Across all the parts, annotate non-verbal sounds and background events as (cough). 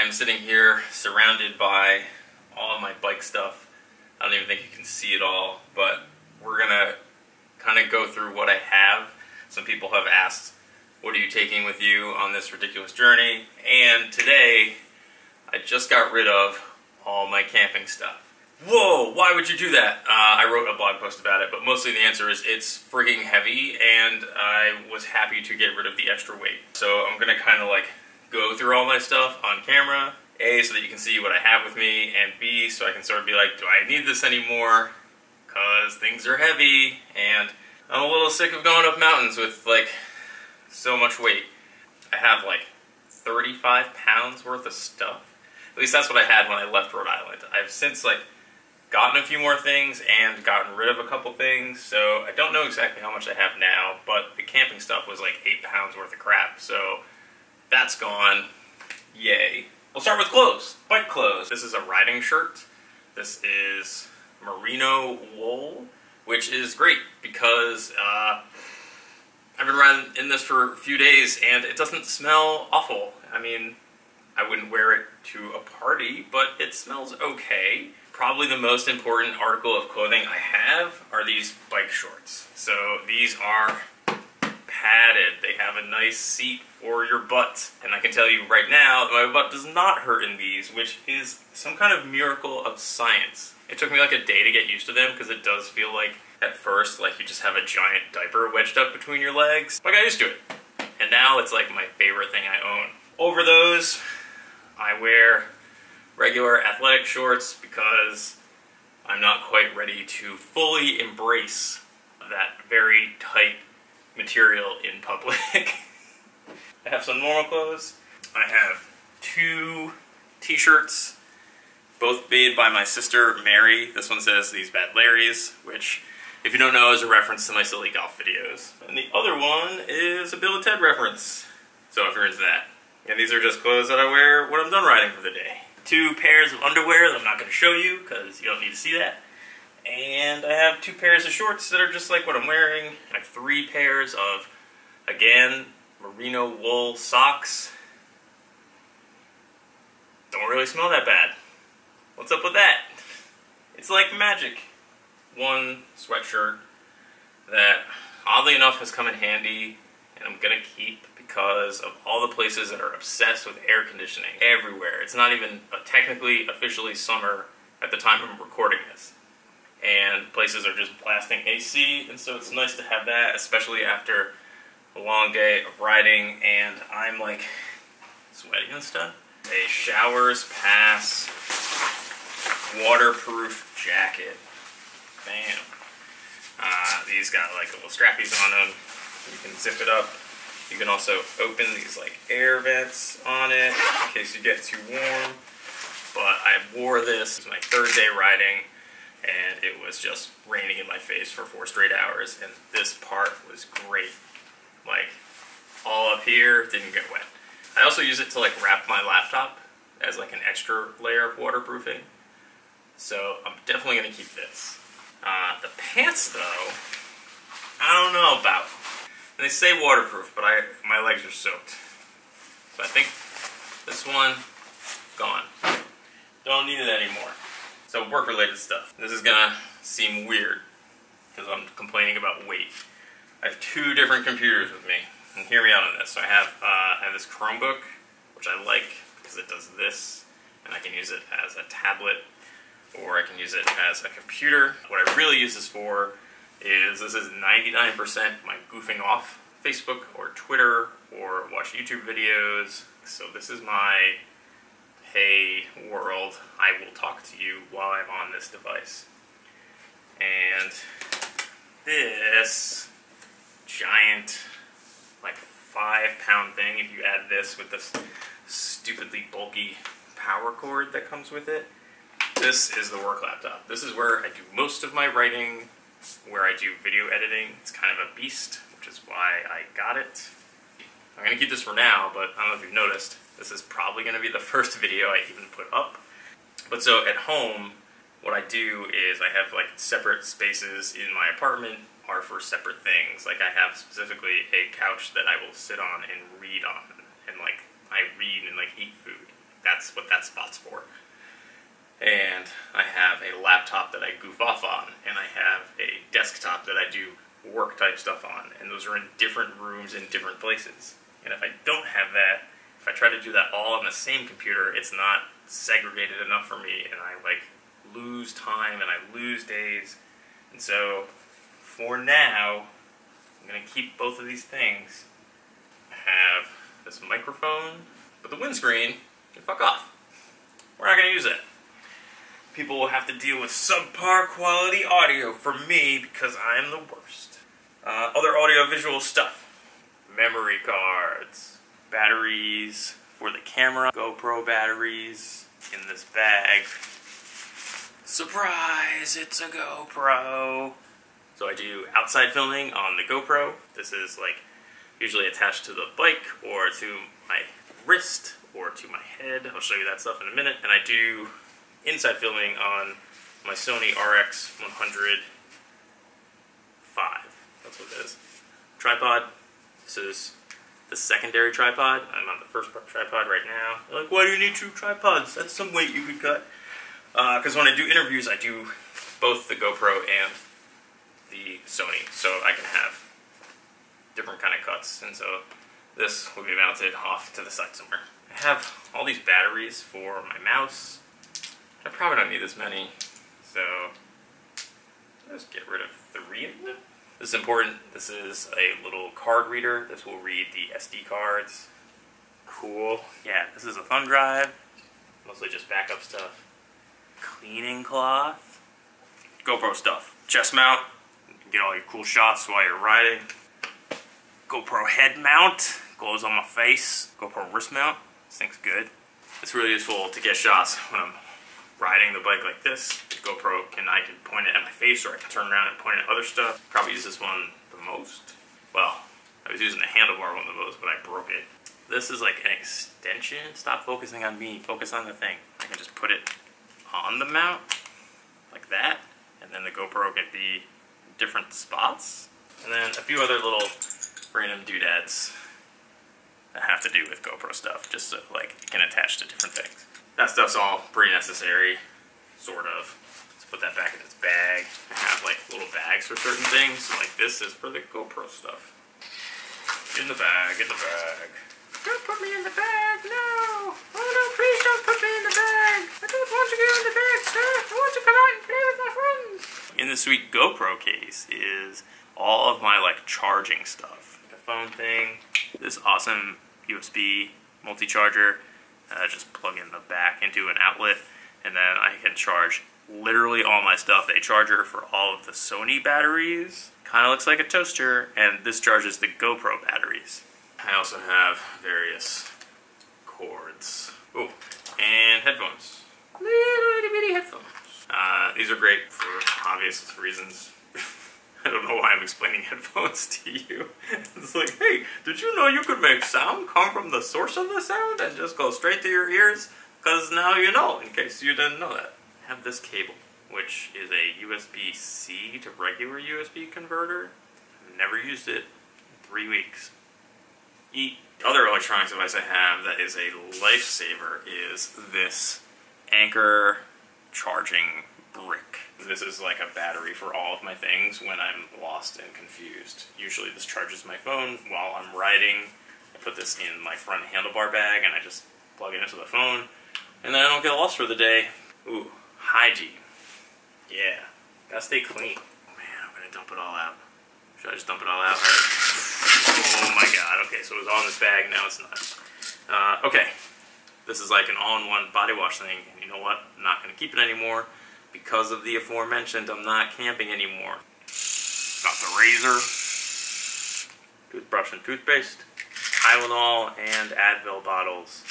am sitting here surrounded by all of my bike stuff. I don't even think you can see it all, but we're gonna kind of go through what I have. Some people have asked, what are you taking with you on this ridiculous journey? And today, I just got rid of all my camping stuff. Whoa, why would you do that? Uh, I wrote a blog post about it, but mostly the answer is it's freaking heavy, and I was happy to get rid of the extra weight. So I'm gonna kind of like go through all my stuff on camera, A, so that you can see what I have with me, and B, so I can sort of be like, do I need this anymore? Because things are heavy, and I'm a little sick of going up mountains with like so much weight. I have like 35 pounds worth of stuff. At least that's what I had when I left Rhode Island. I've since like gotten a few more things and gotten rid of a couple things, so I don't know exactly how much I have now, but the camping stuff was like 8 pounds worth of crap, so that's gone. Yay. We'll start with clothes. Bike clothes. This is a riding shirt. This is merino wool, which is great because uh, I've been riding in this for a few days and it doesn't smell awful. I mean, I wouldn't wear it to a party, but it smells okay probably the most important article of clothing I have are these bike shorts. So these are padded. They have a nice seat for your butt. And I can tell you right now that my butt does not hurt in these, which is some kind of miracle of science. It took me like a day to get used to them because it does feel like at first like you just have a giant diaper wedged up between your legs. But I got used to it. And now it's like my favorite thing I own. Over those, I wear regular athletic shorts because I'm not quite ready to fully embrace that very tight material in public. (laughs) I have some normal clothes. I have two t-shirts, both made by my sister Mary. This one says These Bad Larrys, which if you don't know is a reference to my silly golf videos. And the other one is a Bill and Ted reference. So if you're into that. And these are just clothes that I wear when I'm done riding for the day two pairs of underwear that I'm not going to show you because you don't need to see that. And I have two pairs of shorts that are just like what I'm wearing. I have three pairs of, again, merino wool socks. Don't really smell that bad. What's up with that? It's like magic. One sweatshirt that, oddly enough, has come in handy and I'm to keep because of all the places that are obsessed with air conditioning everywhere. It's not even technically officially summer at the time I'm recording this. And places are just blasting AC, and so it's nice to have that, especially after a long day of riding, and I'm like sweating and stuff. A Showers Pass waterproof jacket. Bam. Uh, these got like little strappies on them. You can zip it up you can also open these like air vents on it in case you get too warm. But I wore this, it was my third day riding, and it was just raining in my face for four straight hours, and this part was great. Like, all up here, didn't get wet. I also use it to like wrap my laptop as like an extra layer of waterproofing. So I'm definitely gonna keep this. Uh, the pants though, I don't know about. They say waterproof, but I my legs are soaked. So I think this one, gone. Don't need it anymore. So work-related stuff. This is gonna seem weird because I'm complaining about weight. I have two different computers with me, and hear me out on this. So I have uh, I have this Chromebook, which I like because it does this, and I can use it as a tablet, or I can use it as a computer. What I really use this for is this is 99% my goofing off Facebook or Twitter or watch YouTube videos. So this is my, hey world, I will talk to you while I'm on this device. And this giant, like five pound thing, if you add this with this stupidly bulky power cord that comes with it, this is the work laptop. This is where I do most of my writing where I do video editing. It's kind of a beast, which is why I got it. I'm going to keep this for now, but I don't know if you've noticed, this is probably going to be the (laughs) first video I even put up. But so at home, what I do is I have like separate spaces in my apartment are for separate things. Like I have specifically a couch that I will sit on and read on, and like I read and like eat food. That's what that spot's for. And I have a laptop that I goof off on, and I have a desktop that I do work type stuff on, and those are in different rooms in different places. And if I don't have that, if I try to do that all on the same computer, it's not segregated enough for me, and I like lose time and I lose days. And so, for now, I'm gonna keep both of these things. I have this microphone, but the windscreen can fuck off. We're not gonna use it. People will have to deal with subpar quality audio from me because I'm the worst. Uh, other audio-visual stuff. Memory cards, batteries for the camera, GoPro batteries in this bag. Surprise, it's a GoPro. So I do outside filming on the GoPro. This is like usually attached to the bike or to my wrist or to my head. I'll show you that stuff in a minute. And I do inside filming on my Sony RX 100 5. That's what it is. Tripod. This is the secondary tripod. I'm on the first tripod right now. They're like, why do you need two tripods? That's some weight you could cut. Because uh, when I do interviews, I do both the GoPro and the Sony, so I can have different kind of cuts. And so this will be mounted off to the side somewhere. I have all these batteries for my mouse. I probably don't need this many, so let's get rid of three of them. This is important. This is a little card reader. This will read the SD cards. Cool. Yeah, this is a thumb drive. Mostly just backup stuff. Cleaning cloth. GoPro stuff. Chest mount. Get all your cool shots while you're riding. GoPro head mount. Goes on my face. GoPro wrist mount. This thing's good. It's really useful to get shots when I'm riding the bike like this, the GoPro can I can point it at my face or I can turn around and point at other stuff. Probably use this one the most. Well, I was using the handlebar one the most, but I broke it. This is like an extension. Stop focusing on me, focus on the thing. I can just put it on the mount, like that, and then the GoPro can be different spots. And then a few other little random doodads that have to do with GoPro stuff, just so like it can attach to different things. That stuff's all pretty necessary, sort of. Let's put that back in its bag. I have like little bags for certain things. So, like this is for the GoPro stuff. In the bag, in the bag. Don't put me in the bag, no! Oh no, please don't put me in the bag! I don't want to go in the bag, sir! I want to come out and play with my friends! In the sweet GoPro case is all of my like charging stuff. The phone thing, this awesome USB multi-charger, uh, just plug in the back into an outlet and then I can charge literally all my stuff. A charger for all of the Sony batteries, kind of looks like a toaster, and this charges the GoPro batteries. I also have various cords. Oh, and headphones. Little itty bitty headphones. Uh, these are great for obvious reasons. (laughs) I don't know why I'm explaining (laughs) headphones to you. It's like, hey, did you know you could make sound come from the source of the sound and just go straight to your ears? Because now you know, in case you didn't know that. I have this cable, which is a USB-C to regular USB converter. I've never used it in three weeks. The other electronics device I have that is a lifesaver is this Anker charging brick. This is like a battery for all of my things when I'm lost and confused. Usually this charges my phone while I'm riding. I put this in my front handlebar bag and I just plug it into the phone and then I don't get lost for the day. Ooh, hygiene. Yeah, gotta stay clean. Oh man, I'm gonna dump it all out. Should I just dump it all out? Oh my god, okay, so it was all in this bag, now it's not. Uh, okay, this is like an all-in-one body wash thing, and you know what? I'm not gonna keep it anymore because of the aforementioned, I'm not camping anymore. Got the razor, toothbrush and toothpaste, Tylenol, and Advil bottles.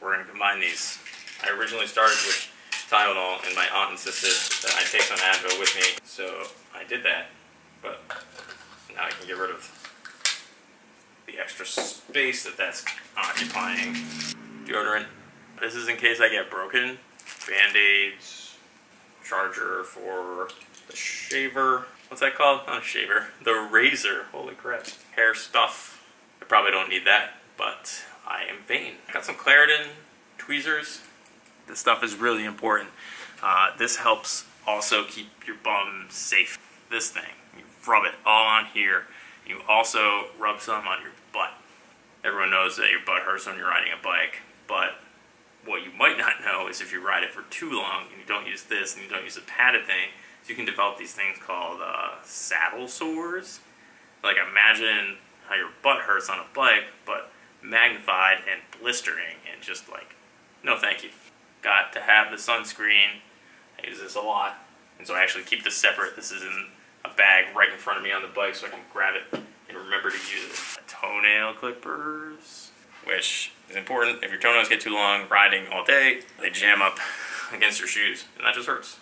We're going to combine these. I originally started with Tylenol, and my aunt insisted that I take some Advil with me, so I did that. But now I can get rid of the extra space that that's occupying. Deodorant. This is in case I get broken. Band-aids, charger for the shaver. What's that called? Not shaver. The razor. Holy crap. Hair stuff. I probably don't need that, but I am vain. I Got some Claritin tweezers. This stuff is really important. Uh, this helps also keep your bum safe. This thing, you rub it all on here. You also rub some on your butt. Everyone knows that your butt hurts when you're riding a bike, but what you might not know is if you ride it for too long and you don't use this and you don't use a padded thing, you can develop these things called uh, saddle sores. Like imagine how your butt hurts on a bike, but magnified and blistering and just like, no thank you. Got to have the sunscreen. I use this a lot. And so I actually keep this separate. This is in a bag right in front of me on the bike so I can grab it and remember to use it. Toenail clippers, which is important. If your toenails get too long riding all day, they jam up (laughs) against your shoes and that just hurts.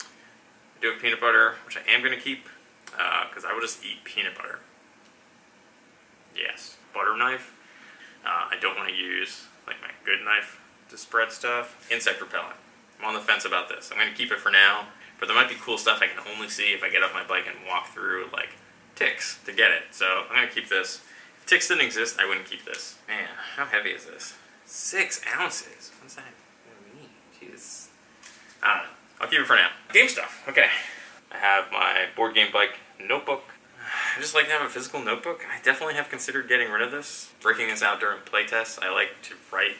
I do have peanut butter, which I am going to keep because uh, I will just eat peanut butter. Yes, butter knife. Uh, I don't want to use like my good knife to spread stuff. Insect repellent. I'm on the fence about this. I'm going to keep it for now, but there might be cool stuff I can only see if I get off my bike and walk through like ticks to get it. So I'm going to keep this. Ticks didn't exist, I wouldn't keep this. Man, how heavy is this? Six ounces. What's that mean? Jeez. I don't know. I'll keep it for now. Game stuff. Okay. I have my board game bike notebook. (sighs) I just like to have a physical notebook. I definitely have considered getting rid of this. Breaking this out during playtests, I like to write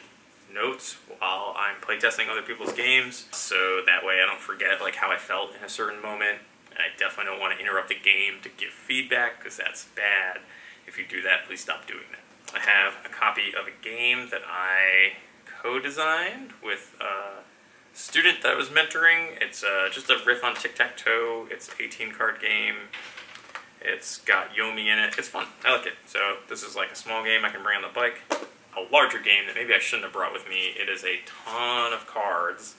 notes while I'm playtesting other people's games, so that way I don't forget like how I felt in a certain moment. And I definitely don't want to interrupt the game to give feedback because that's bad. If you do that, please stop doing that. I have a copy of a game that I co-designed with a student that I was mentoring. It's uh, just a riff on tic-tac-toe. It's an 18 card game. It's got Yomi in it. It's fun. I like it. So this is like a small game I can bring on the bike a larger game that maybe I shouldn't have brought with me. It is a ton of cards,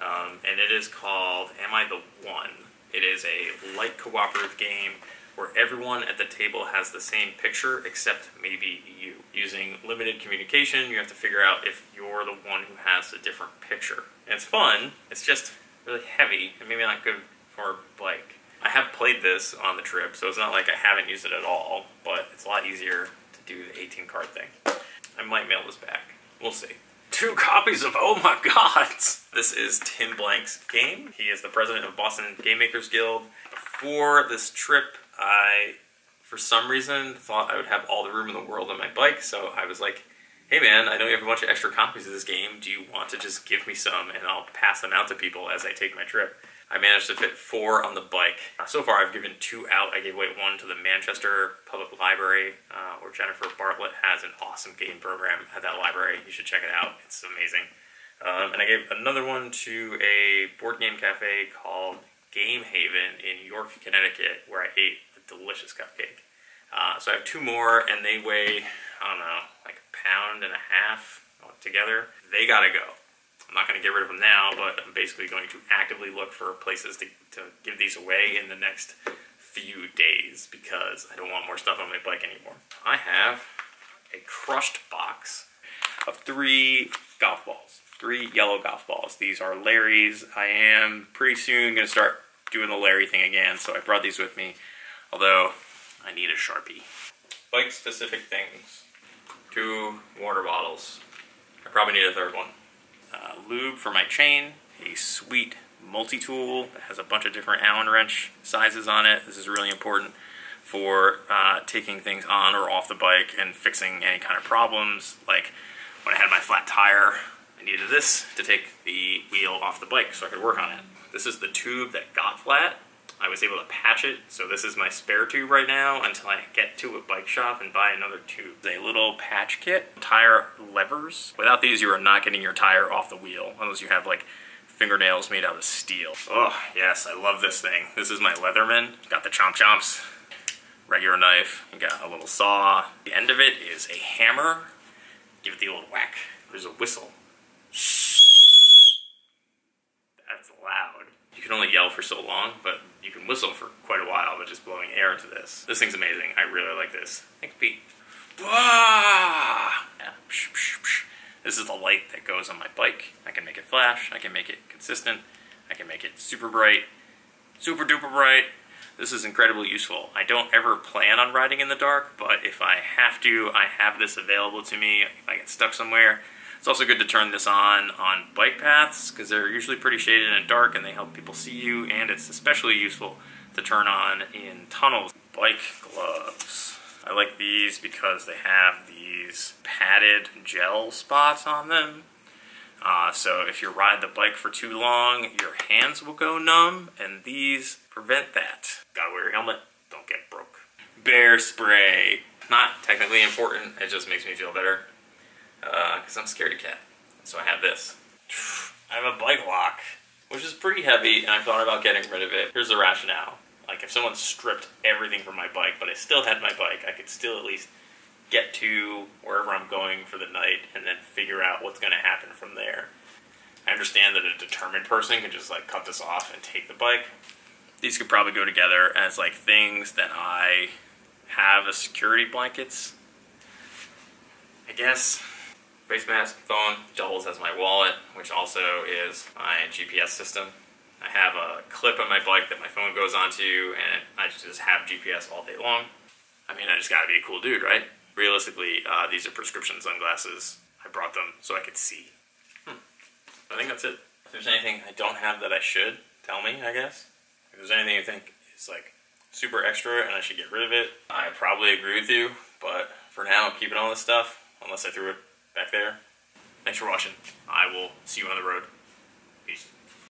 um, and it is called Am I the One? It is a light cooperative game where everyone at the table has the same picture except maybe you. Using limited communication, you have to figure out if you're the one who has a different picture. And it's fun, it's just really heavy and maybe not good for a bike. I have played this on the trip, so it's not like I haven't used it at all, but it's a lot easier to do the 18 card thing. I might mail this back. We'll see. Two copies of Oh My Gods! (laughs) This is Tim Blank's game. He is the president of Boston Game Makers Guild. Before this trip, I, for some reason, thought I would have all the room in the world on my bike, so I was like, hey man, I know you have a bunch of extra copies of this game. Do you want to just give me some and I'll pass them out to people as I take my trip? I managed to fit four on the bike. Uh, so far, I've given two out. I gave away one to the Manchester Public Library, uh, where Jennifer Bartlett has an awesome game program at that library. You should check it out. It's amazing. Um, and I gave another one to a board game cafe called Game Haven in York, Connecticut, where I ate delicious cupcake. Uh, so I have two more, and they weigh, I don't know, like a pound and a half together. They gotta go. I'm not to get rid of them now, but I'm basically going to actively look for places to, to give these away in the next few days because I don't want more stuff on my bike anymore. I have a crushed box of three golf balls, three yellow golf balls. These are Larry's. I am pretty soon to start doing the Larry thing again, so I brought these with me, although I need a Sharpie. Bike specific things. Two water bottles. I probably need a third one uh, lube for my chain, a sweet multi-tool that has a bunch of different Allen wrench sizes on it. This is really important for uh, taking things on or off the bike and fixing any kind of problems. Like when I had my flat tire, I needed this to take the wheel off the bike so I could work on it. This is the tube that got flat I was able to patch it, so this is my spare tube right now until I get to a bike shop and buy another tube. A little patch kit, tire levers. Without these, you are not getting your tire off the wheel, unless you have like fingernails made out of steel. Oh, yes, I love this thing. This is my Leatherman. Got the chomp chomps, regular knife, got a little saw. The end of it is a hammer. Give it the old whack. There's a whistle. That's loud. You can only yell for so long, but you can whistle for quite a while but just blowing air into this. This thing's amazing. I really like this. Thanks, Pete. Yeah. This is the light that goes on my bike. I can make it flash. I can make it consistent. I can make it super bright, super duper bright. This is incredibly useful. I don't ever plan on riding in the dark, but if I have to, I have this available to me. If I get stuck somewhere, It's also good to turn this on on bike paths because they're usually pretty shaded and dark and they help people see you and it's especially useful to turn on in tunnels. Bike gloves. I like these because they have these padded gel spots on them. Uh, so if you ride the bike for too long, your hands will go numb and these prevent that. Gotta wear your helmet, don't get broke. Bear spray. Not technically important, it just makes me feel better because uh, I'm scared of cat. So I have this. I have a bike lock, which is pretty heavy, and I thought about getting rid of it. Here's the rationale. Like, if someone stripped everything from my bike, but I still had my bike, I could still at least get to wherever I'm going for the night and then figure out what's going to happen from there. I understand that a determined person can just, like, cut this off and take the bike. These could probably go together as, like, things that I have as security blankets. I guess face mask, phone, doubles as my wallet, which also is my GPS system. I have a clip on my bike that my phone goes onto, and I just have GPS all day long. I mean, I just gotta be a cool dude, right? Realistically, uh, these are prescription sunglasses. I brought them so I could see. Hmm. I think that's it. If there's anything I don't have that I should, tell me, I guess. If there's anything you think is like super extra and I should get rid of it, I probably agree with you, but for now, I'm keeping all this stuff, unless I threw it back there. Thanks for watching. I will see you on the road. Peace.